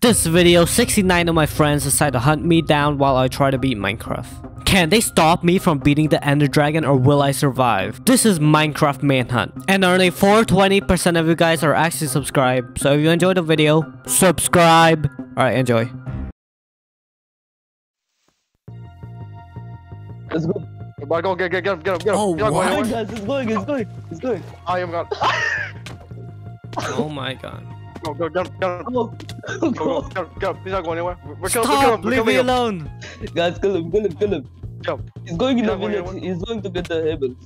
This video, 69 of my friends decide to hunt me down while I try to beat Minecraft. Can they stop me from beating the Ender Dragon or will I survive? This is Minecraft Manhunt. And only 420% of you guys are actually subscribed. So if you enjoyed the video, subscribe. Alright, enjoy. Let's go. But go get get get him get him get him. Oh, He's not what? going Guys, it's going, it's going, it's going. I am gone. Oh my god. Go go get him get Go go Go. get him, get him. He's not going anywhere. We're we're killing we're Stop! killing we're Leave me him. alone! Guys, kill him, kill him, kill him. Kill him. He's going in the not going village. anywhere. He's going to get the Hebels.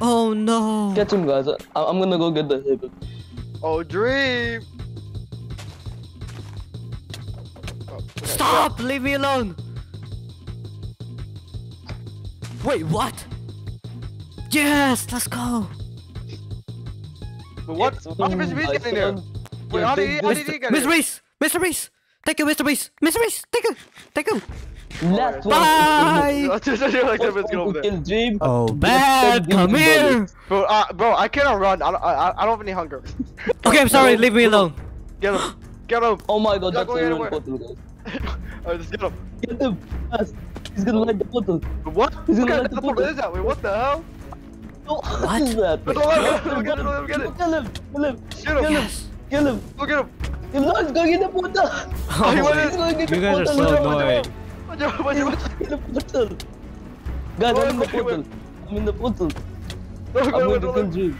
Oh no! Catch him, guys. I I'm gonna go get the Hebels. Oh dream. Oh, okay, Stop! Leave me alone! Wait, what? Yes! Let's go! But what? How did Mr. Beast get in there? Wait, how did he how did he get Mr. Reese! Mr. Reese! Thank you, Mr. Reese! Mr. Reese! Thank you! Thank you! Last. Bye! I just you're like Last that bitch one over to there. kill Dream. Oh, bad! Come here! Bro, uh, bro, I cannot run. I don't, I, I don't have any hunger. Okay, I'm sorry, leave me alone. Get him. Get him. Oh my god, He's that's a going real anywhere. portal, guys. Alright, just get him. Get him. Fast. He's gonna light the portal. What? He's gonna kind let of the teleport portal. is that? Wait, what the hell? No, what is that? Get him, get him, get him, get him. Kill him, kill him, Get kill him. him, kill him. Look at him. He's not going in the portal. Oh, he went wait. He's going in the You guys are portal. so Watch out, watch annoying. out. Watch out, watch He's out. going in the portal. Guys, I'm in the Wait, wait, portal. I'm in the portal. Look, I'm look, going look, to look. kill Dream.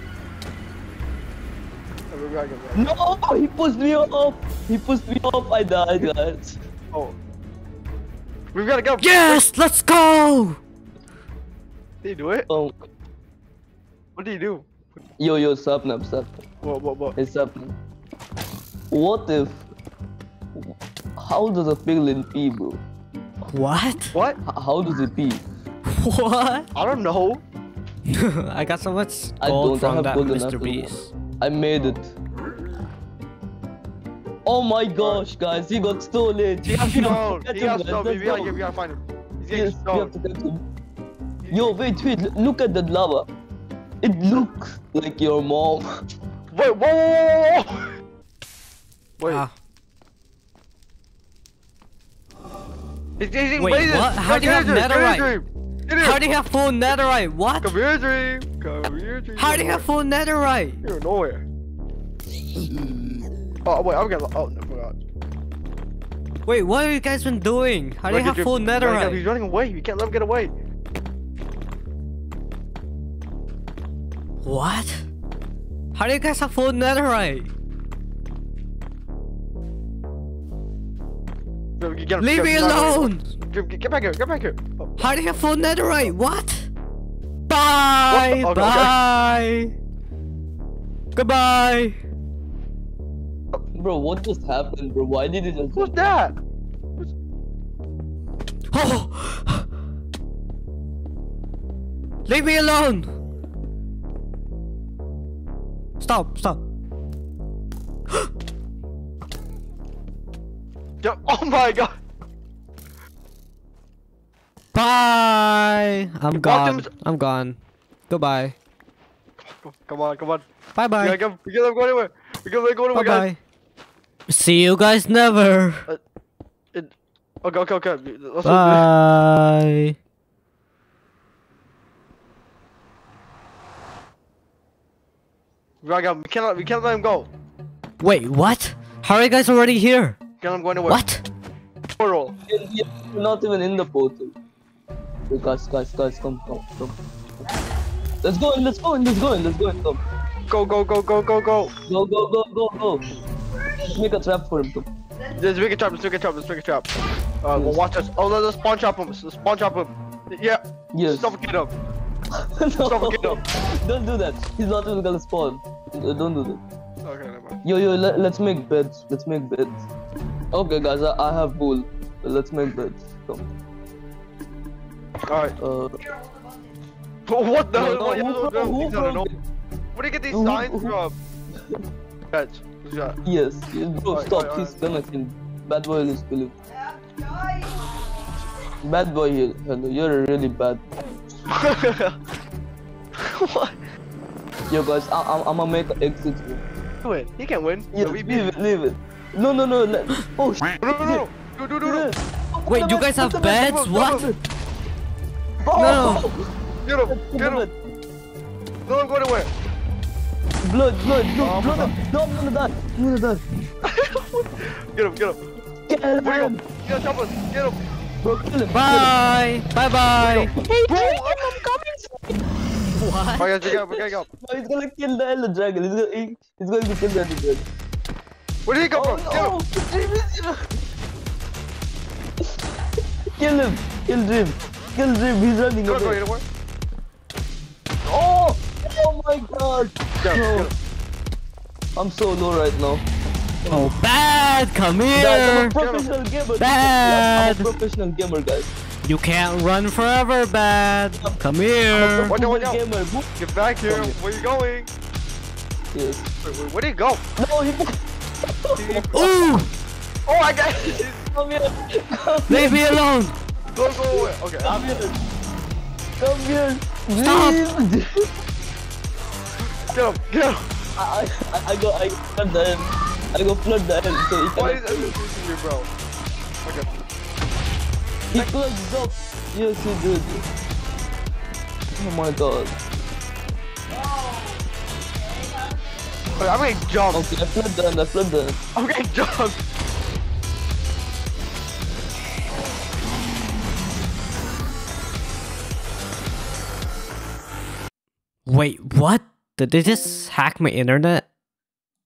Oh, we're back, we're back. No, he pushed me off. He pushed me off. I died, guys. Oh. We've got to go. Yes! Let's go! Did he do it? Oh, What did he do? yo, yo, stop now, stop. What, what, what? It's happening. What if? How does a piglin pee, bro? What? What? H- How does it pee? What? I don't know. I got so much I gold I from that Mr. Beast. I made it. Oh my gosh, guys, he got stolen. He got stoned. Catch He him, got guys, We gotta, go. we gotta find him. He's getting Yes, we have to him. Yo, wait, wait, look at that lava. It looks like your mom. Wait, whoa, whoa, whoa, whoa. Wait. Ah. He's, he's Wait, blazes. what? How Come do you here, have Dream. Come here, netherite? Dream. Get here. How do you have full netherite? What? Come here, Dream. Come here, Dream. How do you have full netherite? You're nowhere. Oh, wait, I'm gonna. Oh, no, forgot. Wait, what have you guys been doing? How do you have full you. He's running away. We can't let him get away. What? How do you guys have full netherite? Dream, Get him. Leave get me him. He's not going alone! get get back here. Get back here. Oh. How do you have full netherite? What? Bye! Oh, what? Okay, Bye! Goodbye! Bro, what just happened, bro? Why did it just... Who's that? Oh! Leave me alone! Stop, stop. Yo- Oh my god. Bye! I'm gone. I'm gone. Goodbye. Come on, come on. Bye We gotta bye. go. We gotta go anywhere. We gotta go Bye anywhere, guys. bye. See you guys never. Uh, it, okay, okay, okay. Let's Bye. Go. We cannot. We can't let him go. Wait, what? How are you guys already here? Can't let him go anywhere. What? Portal. You're not even in the portal. Hey, guys, guys, guys, come, come, come. Let's go in, let's go in, let's go in, let's go in, come. Go, go, go, go, go, go. Go, go, go, go, go. Make a trap for him, come. Let's make a trap. Let's make a trap. Let's make a trap. Uh, well, watch us. Oh, let's spawn trap him. Let's spawn trap him. Yeah. Yes. Suffocate him. no, Suffocate him. don't do that. He's not even gonna spawn. Uh, Don't do that. Okay, never mind. Yo, yo, let, let's make beds. Let's make beds. Okay, guys, I, I have wool. Let's make beds. Come. All right. Uh, What the no, hell? no, What, who who what, what, from- Where do you get these Who- signs from? Who's? Yes, yes, bro, Alright, stop. alright, He's gonna kill. Bad boy is killing. Bad boy. Hello, you're a really bad. what? Yo, guys, I, I'm, I'm gonna make an exit. Win. He can win. Yes, So we leave it, leave it. No, no, no. Let... Oh, shit. No, no, no. No, no, no, no. Wait, you guys have beds? What? Oh, Get him, get him. No one go anywhere. Blood, blood, blood, blood. No, I'm gonna die. I'm gonna die. Get him, get him. Get Where you him. go? Get him, Get him. Bro, kill him. Bye. Bye bye. Hey, bro, I'm coming. What? Alright, guys, we got, we gotta go. No, he's gonna kill the Ender Dragon. He's gonna, he, he's going to kill the Ender Dragon. Where did he come Oh, from? Get him. Oh, no. Kill him. Kill Dream. Kill Dream. He's running Don't go away. anywhere. Oh! Oh my god! Get him, No. I'm so low right now. Oh, bad. Come Guys, I'm here. a professional gamer. Bad. I'm a professional gamer, guys. You can't run forever, bad. Come I'm a here. Watch out, watch professional out. gamer. Get back here. Where you going? Yes. Wait, wait, where did he go? No, he. Ooh. Oh, I got Come here. Come Leave me alone. Don't go away. Okay. Come here. Come here. Stop. Dream. Get him, get him. I, I, I go, I flood the end. I go flood the end so he Why cannot. is everything chasing me, bro? Okay. He plugs up. Yes, he did. Oh my god. Okay, I'm getting jumped. Okay, I flood the end. I flood the end. I'm getting jumped. Wait, what? Did they just hack my internet?